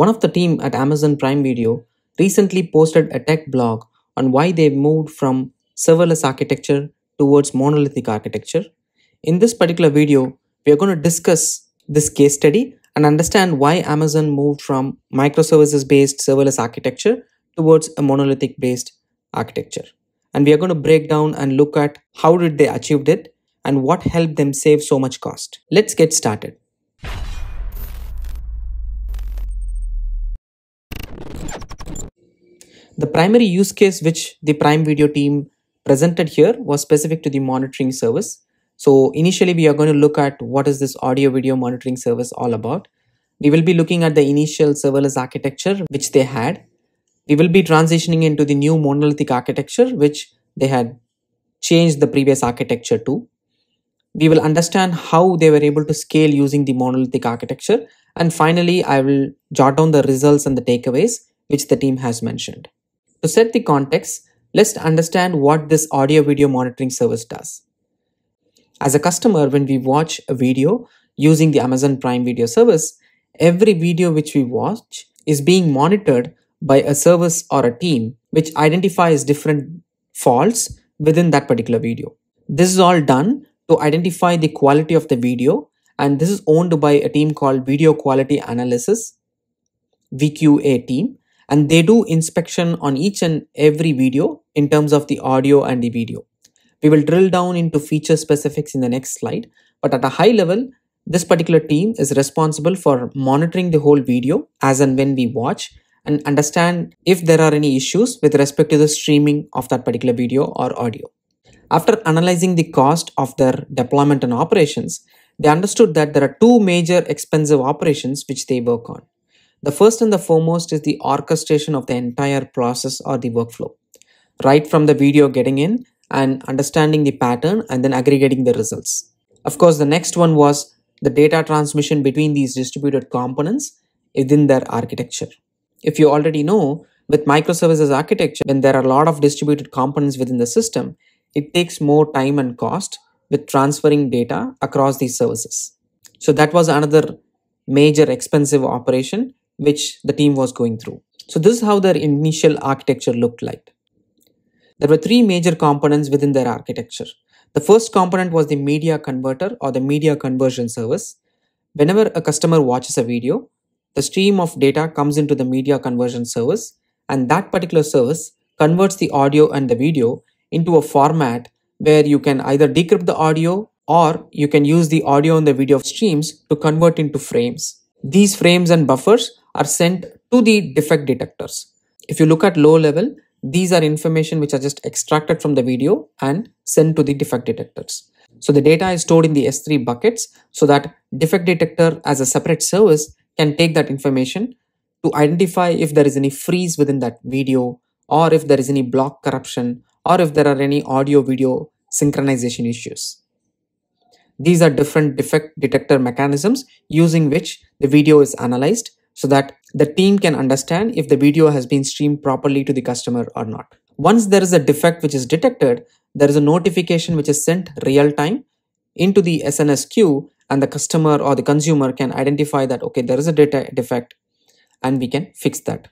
One of the team at Amazon Prime Video recently posted a tech blog on why they moved from serverless architecture towards monolithic architecture. In this particular video, we are going to discuss this case study and understand why Amazon moved from microservices based serverless architecture towards a monolithic based architecture. And we are going to break down and look at how did they achieved it and what helped them save so much cost. Let's get started. The primary use case which the Prime Video team presented here was specific to the monitoring service. So initially we are going to look at what is this audio video monitoring service all about. We will be looking at the initial serverless architecture which they had. We will be transitioning into the new monolithic architecture which they had changed the previous architecture to. We will understand how they were able to scale using the monolithic architecture. And finally, I will jot down the results and the takeaways which the team has mentioned. To set the context, let's understand what this audio video monitoring service does. As a customer, when we watch a video using the Amazon Prime Video service, every video which we watch is being monitored by a service or a team which identifies different faults within that particular video. This is all done to identify the quality of the video and this is owned by a team called Video Quality Analysis, VQA team and they do inspection on each and every video in terms of the audio and the video. We will drill down into feature specifics in the next slide, but at a high level, this particular team is responsible for monitoring the whole video as and when we watch and understand if there are any issues with respect to the streaming of that particular video or audio. After analyzing the cost of their deployment and operations, they understood that there are two major expensive operations which they work on. The first and the foremost is the orchestration of the entire process or the workflow, right from the video getting in and understanding the pattern and then aggregating the results. Of course, the next one was the data transmission between these distributed components within their architecture. If you already know, with microservices architecture, when there are a lot of distributed components within the system, it takes more time and cost with transferring data across these services. So that was another major expensive operation which the team was going through. So this is how their initial architecture looked like. There were three major components within their architecture. The first component was the media converter or the media conversion service. Whenever a customer watches a video, the stream of data comes into the media conversion service and that particular service converts the audio and the video into a format where you can either decrypt the audio or you can use the audio and the video streams to convert into frames. These frames and buffers are sent to the defect detectors. If you look at low level, these are information which are just extracted from the video and sent to the defect detectors. So the data is stored in the S3 buckets so that defect detector as a separate service can take that information to identify if there is any freeze within that video or if there is any block corruption or if there are any audio video synchronization issues. These are different defect detector mechanisms using which the video is analyzed so that the team can understand if the video has been streamed properly to the customer or not. Once there is a defect which is detected, there is a notification which is sent real time into the SNS queue and the customer or the consumer can identify that, okay, there is a data defect and we can fix that.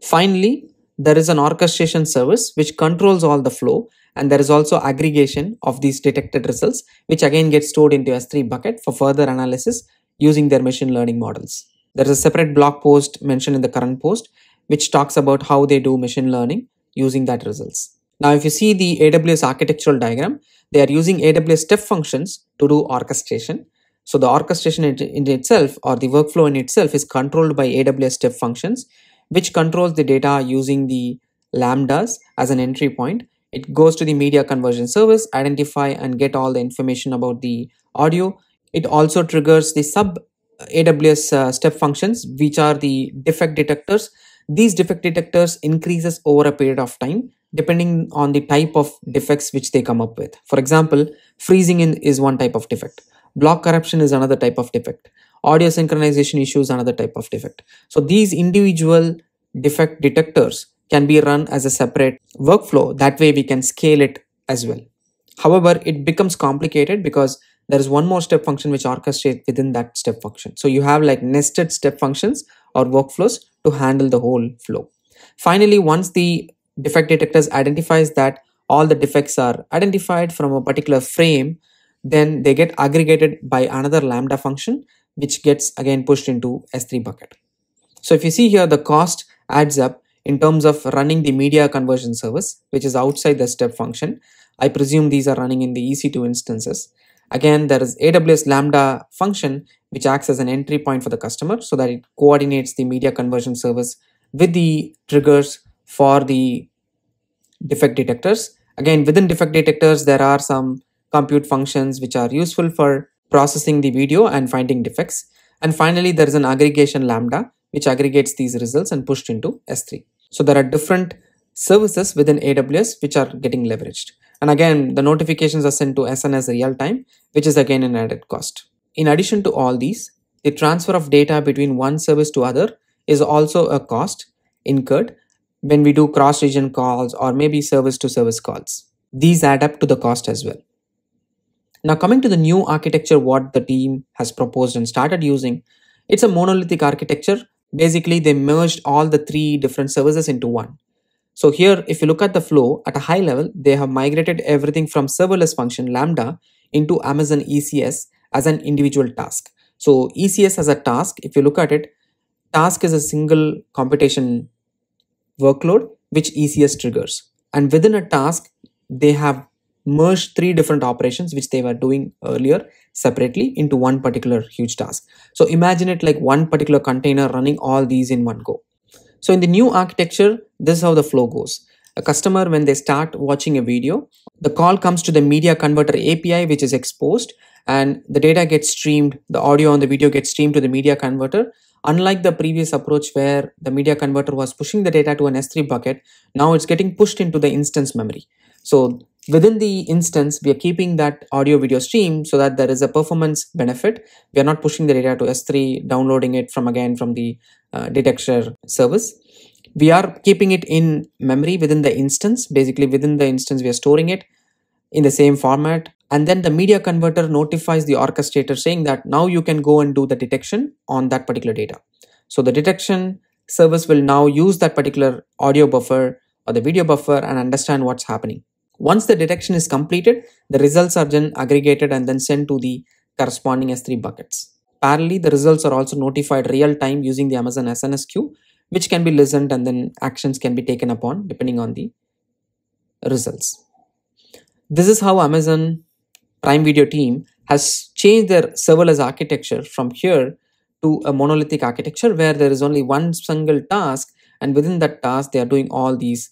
Finally, there is an orchestration service which controls all the flow and there is also aggregation of these detected results which again gets stored into S3 bucket for further analysis using their machine learning models. There's a separate blog post mentioned in the current post, which talks about how they do machine learning using that results. Now, if you see the AWS architectural diagram, they are using AWS step functions to do orchestration. So the orchestration in itself or the workflow in itself is controlled by AWS step functions, which controls the data using the lambdas as an entry point. It goes to the media conversion service, identify and get all the information about the audio. It also triggers the sub AWS uh, step functions, which are the defect detectors. These defect detectors increases over a period of time depending on the type of defects which they come up with. For example, freezing in is one type of defect. Block corruption is another type of defect. Audio synchronization issues another type of defect. So these individual defect detectors can be run as a separate workflow. That way we can scale it as well. However, it becomes complicated because there is one more step function which orchestrates within that step function. So you have like nested step functions or workflows to handle the whole flow. Finally, once the defect detectors identifies that all the defects are identified from a particular frame, then they get aggregated by another Lambda function, which gets again pushed into S3 bucket. So if you see here, the cost adds up in terms of running the media conversion service, which is outside the step function. I presume these are running in the EC2 instances. Again, there is AWS Lambda function, which acts as an entry point for the customer so that it coordinates the media conversion service with the triggers for the defect detectors. Again, within defect detectors, there are some compute functions which are useful for processing the video and finding defects. And finally, there is an aggregation lambda which aggregates these results and pushed into S3. So there are different services within AWS which are getting leveraged. And again, the notifications are sent to SNS real time, which is again an added cost. In addition to all these, the transfer of data between one service to other is also a cost incurred when we do cross region calls or maybe service to service calls. These add up to the cost as well. Now coming to the new architecture what the team has proposed and started using, it's a monolithic architecture. Basically they merged all the three different services into one. So here if you look at the flow at a high level, they have migrated everything from serverless function Lambda into Amazon ECS as an individual task. So ECS as a task, if you look at it, task is a single computation workload which ECS triggers. And within a task, they have merged three different operations which they were doing earlier separately into one particular huge task. So imagine it like one particular container running all these in one go. So in the new architecture, this is how the flow goes. A customer, when they start watching a video, the call comes to the media converter API, which is exposed and the data gets streamed, the audio and the video gets streamed to the media converter Unlike the previous approach where the media converter was pushing the data to an S3 bucket, now it's getting pushed into the instance memory. So within the instance, we are keeping that audio video stream so that there is a performance benefit. We are not pushing the data to S3, downloading it from again from the uh, detector service. We are keeping it in memory within the instance. Basically within the instance, we are storing it in the same format and then the media converter notifies the orchestrator saying that now you can go and do the detection on that particular data. So the detection service will now use that particular audio buffer or the video buffer and understand what's happening. Once the detection is completed, the results are then aggregated and then sent to the corresponding S3 buckets. Parallelly, the results are also notified real time using the Amazon SNS queue, which can be listened and then actions can be taken upon depending on the results. This is how Amazon Prime Video team has changed their serverless architecture from here to a monolithic architecture where there is only one single task and within that task they are doing all these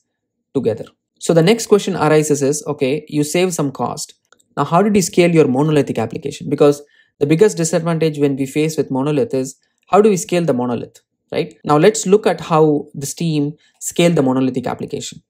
together. So the next question arises is, okay, you save some cost. Now how did you scale your monolithic application? Because the biggest disadvantage when we face with monolith is how do we scale the monolith, right? Now let's look at how this team scaled the monolithic application.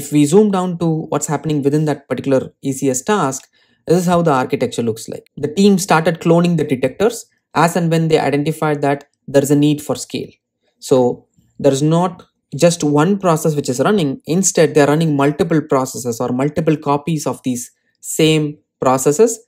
If we zoom down to what's happening within that particular ECS task, this is how the architecture looks like. The team started cloning the detectors as and when they identified that there is a need for scale. So there is not just one process which is running. Instead, they're running multiple processes or multiple copies of these same processes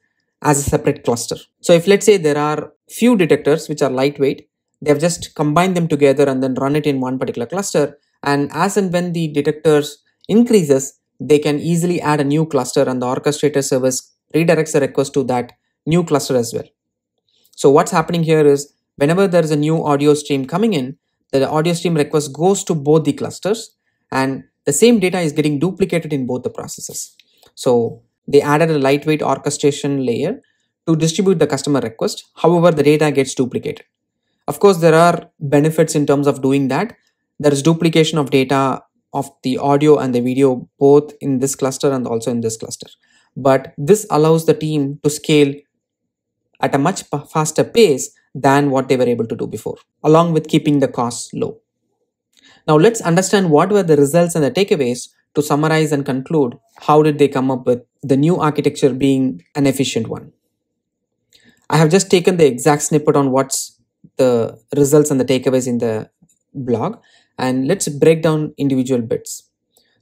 as a separate cluster. So if let's say there are few detectors which are lightweight, they've just combined them together and then run it in one particular cluster. And as and when the detectors increases, they can easily add a new cluster and the orchestrator service redirects the request to that new cluster as well. So what's happening here is whenever there is a new audio stream coming in, the audio stream request goes to both the clusters and the same data is getting duplicated in both the processes. So they added a lightweight orchestration layer to distribute the customer request. However, the data gets duplicated. Of course, there are benefits in terms of doing that. There is duplication of data of the audio and the video both in this cluster and also in this cluster but this allows the team to scale at a much faster pace than what they were able to do before, along with keeping the costs low. Now let's understand what were the results and the takeaways to summarize and conclude how did they come up with the new architecture being an efficient one. I have just taken the exact snippet on what's the results and the takeaways in the blog and let's break down individual bits.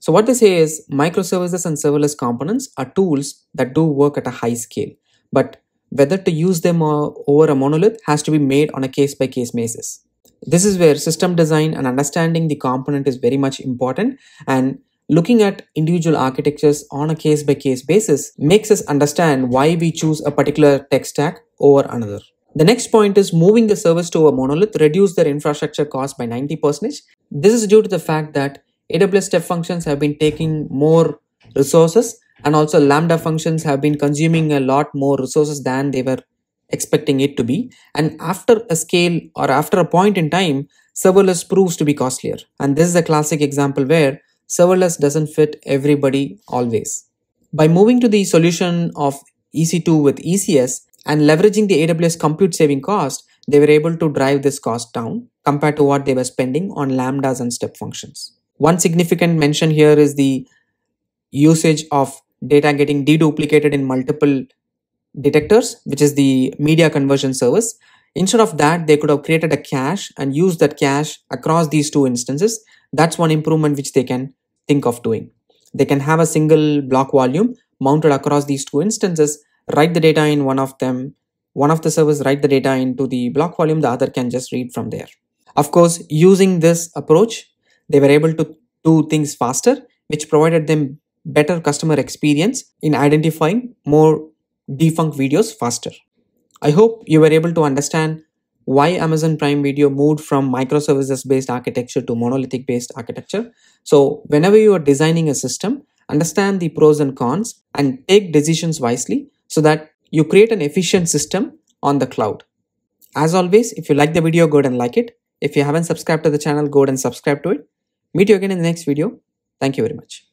So what they say is microservices and serverless components are tools that do work at a high scale, but whether to use them over a monolith has to be made on a case by case basis. This is where system design and understanding the component is very much important and looking at individual architectures on a case by case basis makes us understand why we choose a particular tech stack over another. The next point is moving the service to a monolith reduce their infrastructure cost by 90%. This is due to the fact that AWS step functions have been taking more resources and also lambda functions have been consuming a lot more resources than they were expecting it to be. And after a scale or after a point in time serverless proves to be costlier. And this is a classic example where serverless doesn't fit everybody always. By moving to the solution of ec2 with ecs and leveraging the aws compute saving cost they were able to drive this cost down compared to what they were spending on lambdas and step functions. One significant mention here is the usage of data getting deduplicated in multiple detectors, which is the media conversion service. Instead of that, they could have created a cache and used that cache across these two instances. That's one improvement which they can think of doing. They can have a single block volume mounted across these two instances, write the data in one of them, one of the servers write the data into the block volume, the other can just read from there. Of course, using this approach, they were able to do things faster, which provided them better customer experience in identifying more defunct videos faster. I hope you were able to understand why Amazon Prime Video moved from microservices based architecture to monolithic based architecture. So, whenever you are designing a system, understand the pros and cons and take decisions wisely so that you create an efficient system on the cloud. As always, if you like the video, go ahead and like it. If you haven't subscribed to the channel, go ahead and subscribe to it. Meet you again in the next video. Thank you very much.